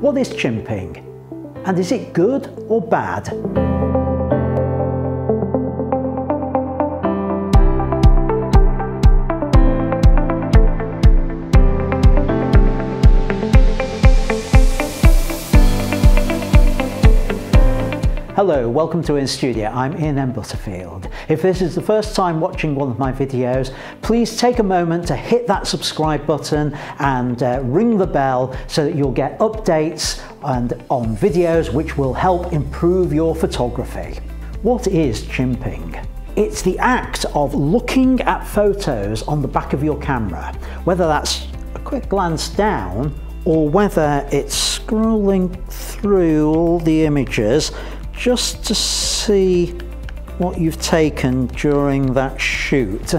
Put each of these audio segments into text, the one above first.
What is chimping? And is it good or bad? Hello, welcome to Ian's Studio. I'm Ian. Butterfield. If this is the first time watching one of my videos, please take a moment to hit that subscribe button and uh, ring the bell so that you'll get updates and on videos which will help improve your photography. What is chimping? It's the act of looking at photos on the back of your camera, whether that's a quick glance down or whether it's scrolling through all the images just to see what you've taken during that shoot.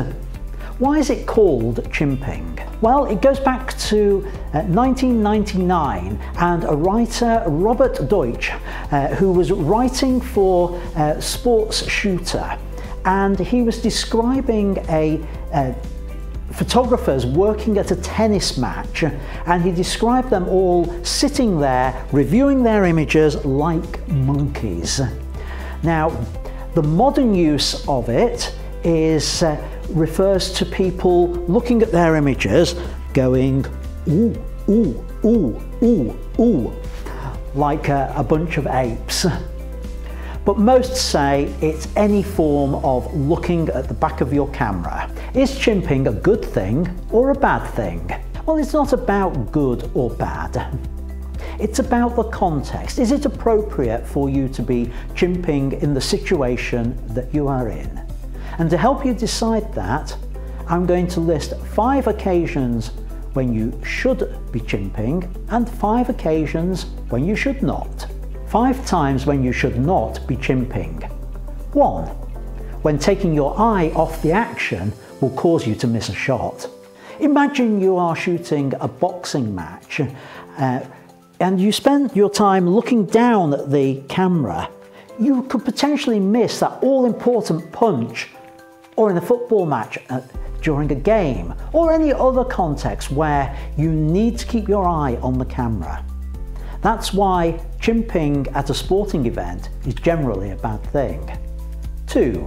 Why is it called chimping? Well, it goes back to uh, 1999 and a writer, Robert Deutsch, uh, who was writing for uh, Sports Shooter, and he was describing a uh, photographers working at a tennis match and he described them all sitting there reviewing their images like monkeys. Now, the modern use of it is uh, refers to people looking at their images going ooh, ooh, ooh, ooh, ooh, like a, a bunch of apes. But most say it's any form of looking at the back of your camera. Is chimping a good thing or a bad thing? Well, it's not about good or bad. It's about the context. Is it appropriate for you to be chimping in the situation that you are in? And to help you decide that, I'm going to list five occasions when you should be chimping and five occasions when you should not. Five times when you should not be chimping. 1. When taking your eye off the action will cause you to miss a shot. Imagine you are shooting a boxing match uh, and you spend your time looking down at the camera. You could potentially miss that all important punch or in a football match uh, during a game or any other context where you need to keep your eye on the camera. That's why chimping at a sporting event is generally a bad thing. 2.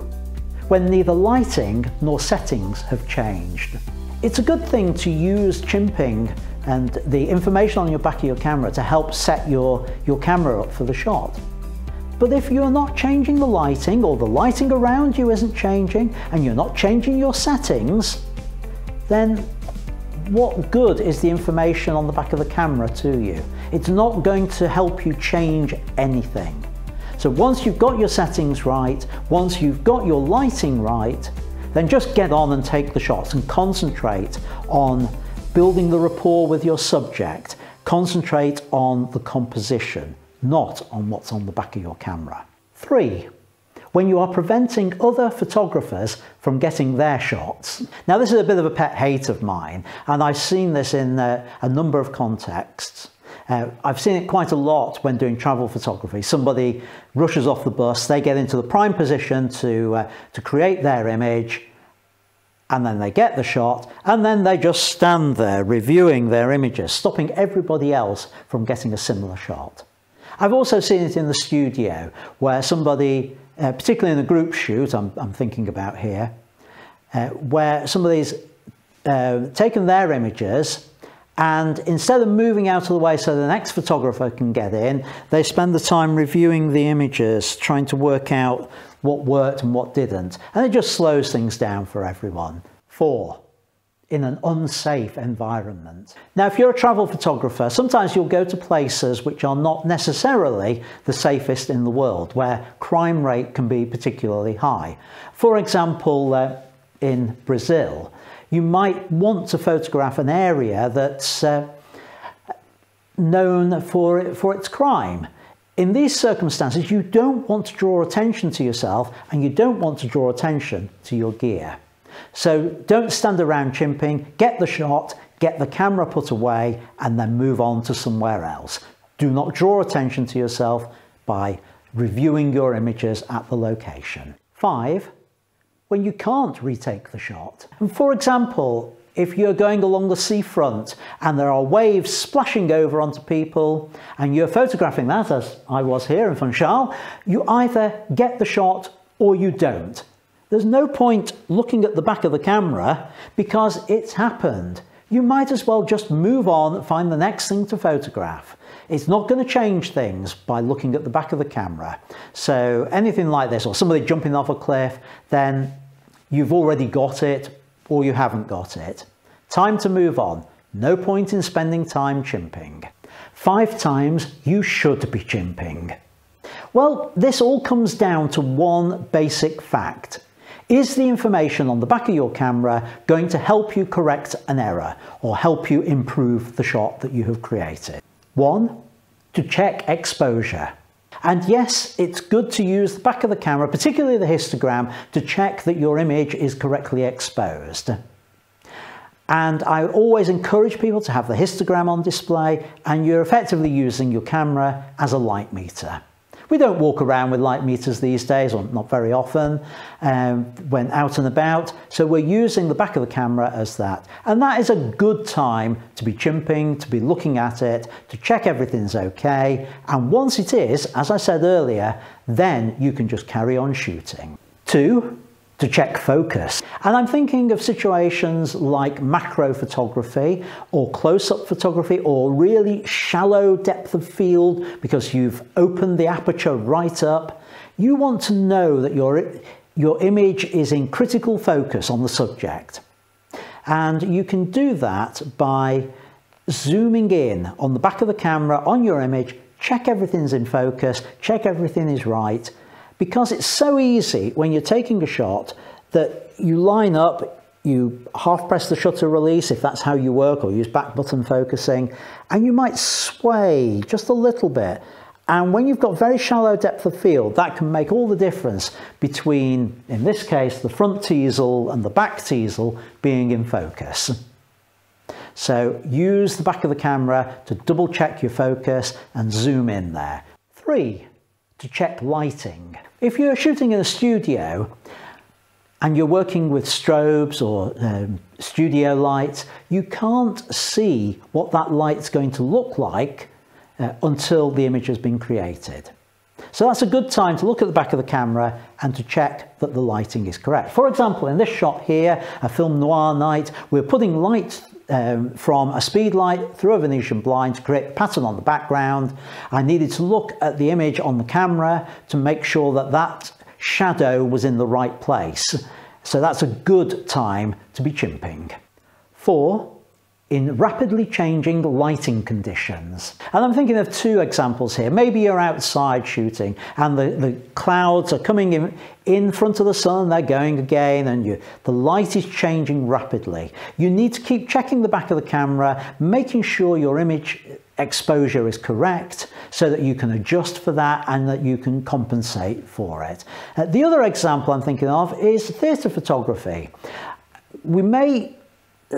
When neither lighting nor settings have changed. It's a good thing to use chimping and the information on your back of your camera to help set your, your camera up for the shot. But if you're not changing the lighting or the lighting around you isn't changing and you're not changing your settings, then what good is the information on the back of the camera to you? It's not going to help you change anything. So once you've got your settings right, once you've got your lighting right, then just get on and take the shots and concentrate on building the rapport with your subject. Concentrate on the composition, not on what's on the back of your camera. Three, when you are preventing other photographers from getting their shots. Now this is a bit of a pet hate of mine and I've seen this in uh, a number of contexts. Uh, I've seen it quite a lot when doing travel photography. Somebody rushes off the bus, they get into the prime position to, uh, to create their image and then they get the shot and then they just stand there reviewing their images, stopping everybody else from getting a similar shot. I've also seen it in the studio where somebody uh, particularly in the group shoot I'm, I'm thinking about here, uh, where somebody's uh, taken their images and instead of moving out of the way so the next photographer can get in, they spend the time reviewing the images, trying to work out what worked and what didn't. And it just slows things down for everyone. Four, in an unsafe environment. Now, if you're a travel photographer, sometimes you'll go to places which are not necessarily the safest in the world, where crime rate can be particularly high. For example, uh, in Brazil, you might want to photograph an area that's uh, known for, for its crime. In these circumstances, you don't want to draw attention to yourself and you don't want to draw attention to your gear. So don't stand around chimping, get the shot, get the camera put away, and then move on to somewhere else. Do not draw attention to yourself by reviewing your images at the location. Five, when you can't retake the shot. And for example, if you're going along the seafront and there are waves splashing over onto people and you're photographing that, as I was here in Funchal, you either get the shot or you don't. There's no point looking at the back of the camera because it's happened. You might as well just move on and find the next thing to photograph. It's not going to change things by looking at the back of the camera. So anything like this, or somebody jumping off a cliff, then you've already got it or you haven't got it. Time to move on. No point in spending time chimping. Five times you should be chimping. Well, this all comes down to one basic fact. Is the information on the back of your camera going to help you correct an error or help you improve the shot that you have created? One, to check exposure. And yes, it's good to use the back of the camera, particularly the histogram, to check that your image is correctly exposed. And I always encourage people to have the histogram on display and you're effectively using your camera as a light meter. We don't walk around with light meters these days, or not very often, um, when out and about. So we're using the back of the camera as that. And that is a good time to be chimping, to be looking at it, to check everything's okay. And once it is, as I said earlier, then you can just carry on shooting. Two, to check focus. And I'm thinking of situations like macro photography or close-up photography or really shallow depth of field because you've opened the aperture right up. You want to know that your, your image is in critical focus on the subject. And you can do that by zooming in on the back of the camera on your image, check everything's in focus, check everything is right, because it's so easy when you're taking a shot that you line up, you half press the shutter release if that's how you work or use back button focusing and you might sway just a little bit and when you've got very shallow depth of field that can make all the difference between in this case the front teasel and the back teasel being in focus. So use the back of the camera to double check your focus and zoom in there. Three, to check lighting. If you're shooting in a studio and you're working with strobes or um, studio lights, you can't see what that light's going to look like uh, until the image has been created. So that's a good time to look at the back of the camera and to check that the lighting is correct. For example, in this shot here, a film noir night, we're putting light um, from a speed light through a Venetian blind to create a pattern on the background. I needed to look at the image on the camera to make sure that that shadow was in the right place. So that's a good time to be chimping. Four, in rapidly changing lighting conditions. And I'm thinking of two examples here. Maybe you're outside shooting and the, the clouds are coming in, in front of the sun, they're going again, and you, the light is changing rapidly. You need to keep checking the back of the camera, making sure your image exposure is correct so that you can adjust for that and that you can compensate for it. Uh, the other example I'm thinking of is theatre photography. We may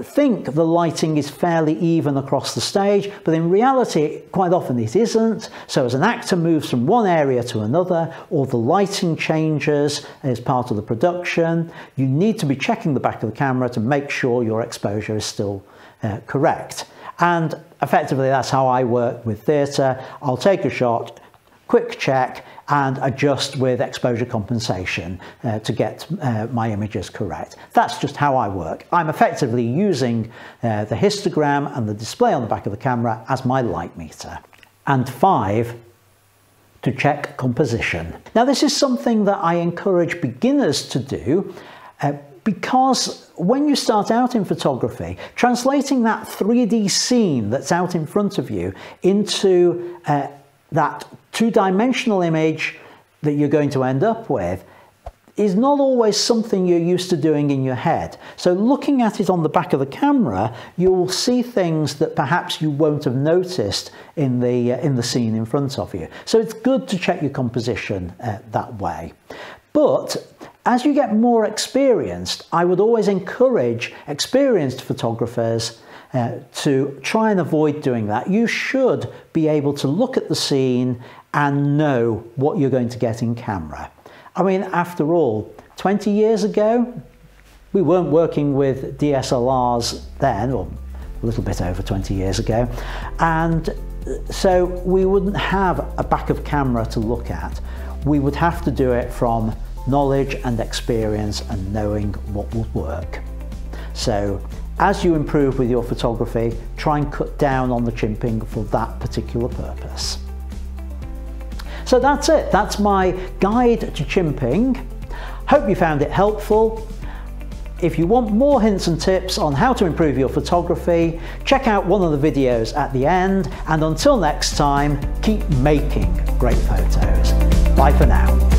think the lighting is fairly even across the stage, but in reality, quite often it isn't. So as an actor moves from one area to another, or the lighting changes as part of the production, you need to be checking the back of the camera to make sure your exposure is still uh, correct. And effectively, that's how I work with theatre. I'll take a shot, quick check, and adjust with exposure compensation uh, to get uh, my images correct. That's just how I work. I'm effectively using uh, the histogram and the display on the back of the camera as my light meter. And five, to check composition. Now this is something that I encourage beginners to do uh, because when you start out in photography, translating that 3D scene that's out in front of you into uh, that two-dimensional image that you're going to end up with is not always something you're used to doing in your head. So looking at it on the back of the camera, you'll see things that perhaps you won't have noticed in the, uh, in the scene in front of you. So it's good to check your composition uh, that way. But as you get more experienced, I would always encourage experienced photographers uh, to try and avoid doing that. You should be able to look at the scene and know what you're going to get in camera. I mean, after all, 20 years ago, we weren't working with DSLRs then, or a little bit over 20 years ago, and uh, so we wouldn't have a back of camera to look at. We would have to do it from knowledge and experience and knowing what would work. So as you improve with your photography, try and cut down on the chimping for that particular purpose. So that's it, that's my guide to chimping. Hope you found it helpful. If you want more hints and tips on how to improve your photography, check out one of the videos at the end, and until next time, keep making great photos. Bye for now.